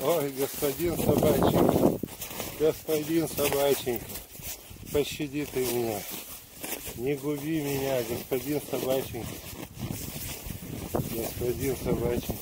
Ой, господин собачник, господин собачник, пощади ты меня. Не губи меня, господин собачник, господин собачник.